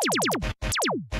you